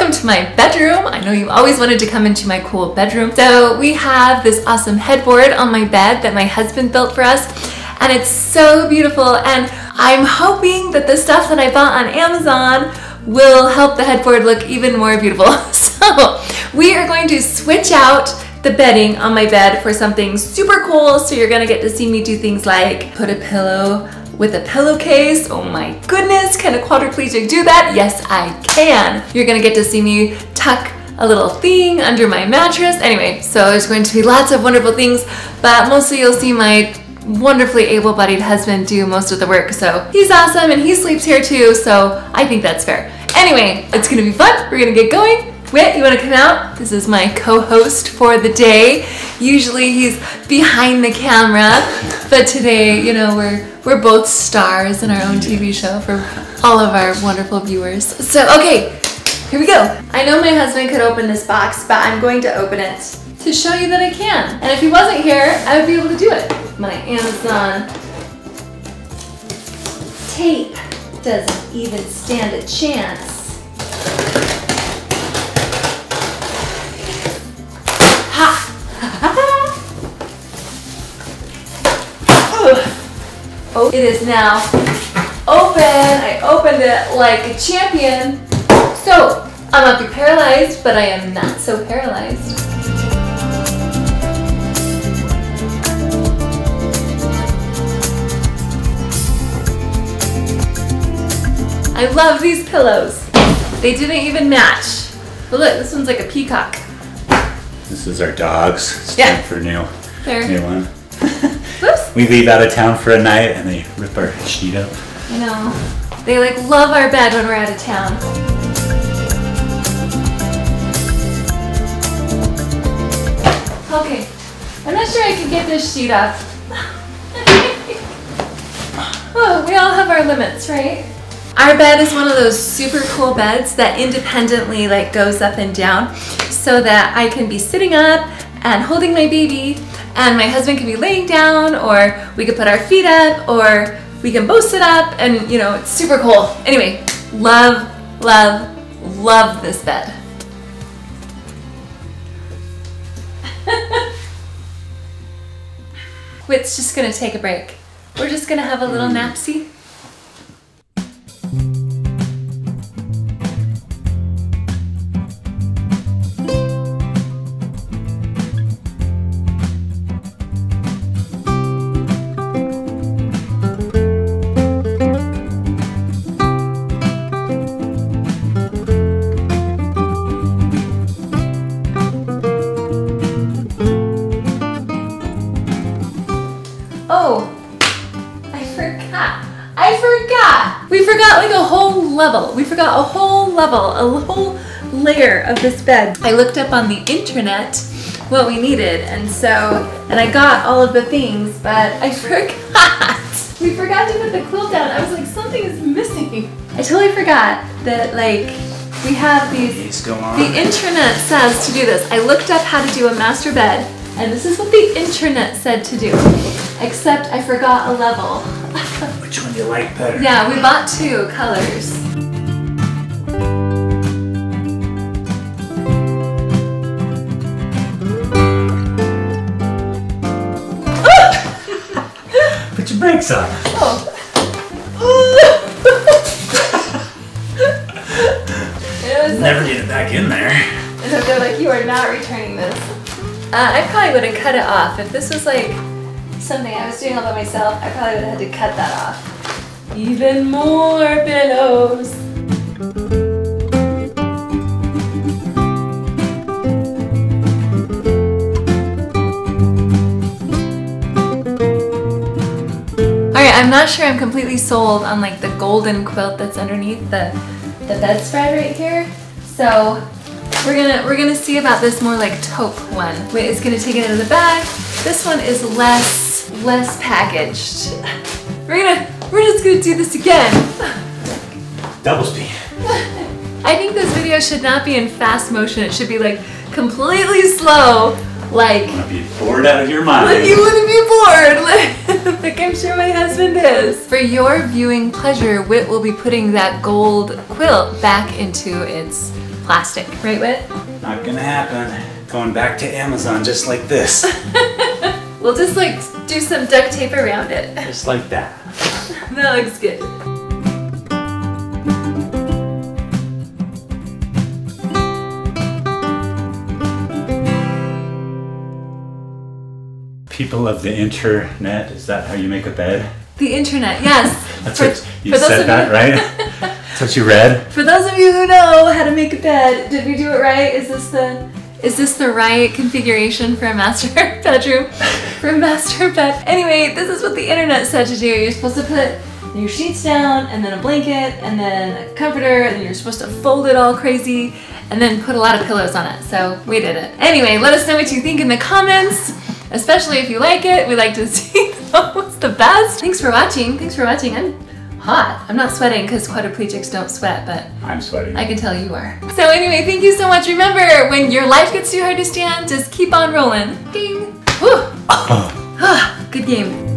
welcome to my bedroom. I know you've always wanted to come into my cool bedroom. So we have this awesome headboard on my bed that my husband built for us and it's so beautiful and I'm hoping that the stuff that I bought on Amazon will help the headboard look even more beautiful. So we are going to switch out the bedding on my bed for something super cool. So you're gonna get to see me do things like put a pillow with a pillowcase. Oh my goodness, can a quadriplegic do that? Yes, I can. You're gonna get to see me tuck a little thing under my mattress. Anyway, so there's going to be lots of wonderful things, but mostly you'll see my wonderfully able-bodied husband do most of the work. So he's awesome and he sleeps here too, so I think that's fair. Anyway, it's gonna be fun. We're gonna get going. Whit, you wanna come out? This is my co-host for the day. Usually he's behind the camera, but today, you know, we're we're both stars in our own TV show for all of our wonderful viewers. So, okay, here we go. I know my husband could open this box, but I'm going to open it to show you that I can. And if he wasn't here, I would be able to do it. My Amazon tape doesn't even stand a chance. Oh, it is now open. I opened it like a champion. So, I might be paralyzed, but I am not so paralyzed. I love these pillows. They didn't even match. But look, this one's like a peacock. This is our dogs. It's Yeah. time for a new, There. new one. Whoops. We leave out of town for a night and they rip our sheet up. I know. They like love our bed when we're out of town. Okay. I'm not sure I can get this sheet up. oh, we all have our limits, right? Our bed is one of those super cool beds that independently like goes up and down so that I can be sitting up and holding my baby and my husband can be laying down or we could put our feet up or we can both sit up and you know, it's super cool. Anyway, love, love, love this bed. Whit's just gonna take a break. We're just gonna have a little mm. napsy. Level. We forgot a whole level, a whole layer of this bed. I looked up on the internet what we needed and so, and I got all of the things, but I forgot. We forgot to put the quilt down. I was like, something is missing. I totally forgot that like we have these These go on. the internet says to do this. I looked up how to do a master bed, and this is what the internet said to do. Except I forgot a level. Which one do you like better? yeah, we bought two colors. On. Oh. Never get it back in there. And they're like, you are not returning this. Uh, I probably would have cut it off. If this was like something I was doing all by myself, I probably would have had to cut that off. Even more pillows. I'm not sure I'm completely sold on like the golden quilt that's underneath the, the bedspread right here. So we're gonna we're gonna see about this more like taupe one. Wait, it's gonna take it out of the bag. This one is less less packaged. We're gonna we're just gonna do this again. Double speed. I think this video should not be in fast motion. It should be like completely slow, like Wanna be bored out of your mind. like you wouldn't be bored. Like, like I'm sure my husband is. For your viewing pleasure, Whit will be putting that gold quilt back into its plastic, right, Whit? Not gonna happen. Going back to Amazon just like this. We'll just like do some duct tape around it. just like that. That looks good. People of the internet, is that how you make a bed? The internet, yes. That's For- what you said that, you- right? That's what you read? For those of you who know how to make a bed, did we do it right? Is this the is this the right configuration for a master bedroom? For a master bed. Anyway, this is what the internet said to do. You're supposed to put your sheets down and then a blanket and then a comforter and then you're supposed to fold it all crazy and then put a lot of pillows on it. So we did it. Anyway, let us know what you think in the comments. Especially if you like it. We like to see what's the best. Thanks for watching. Thanks for watching. I'm hot. I'm not sweating because quadriplegics don't sweat, but I'm sweating. I can tell you are. So anyway, thank you so much. Remember, when your life gets too hard to stand, just keep on rolling. Ding. Whew. Good game.